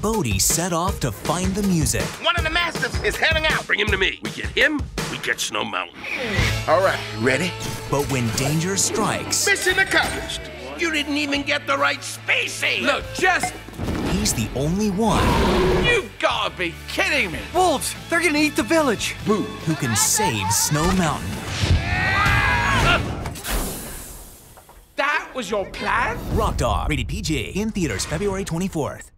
Bodi set off to find the music. One of the masters is heading out. Bring him to me. We get him, we get Snow Mountain. All right, ready? But when danger strikes, Mission accomplished. You didn't even get the right species. Look, just. he's the only one You've gotta be kidding me! Wolves! They're gonna eat the village! Boo. who can save Snow Mountain. That was your plan? Rock Dog, rated PG, in theaters February 24th.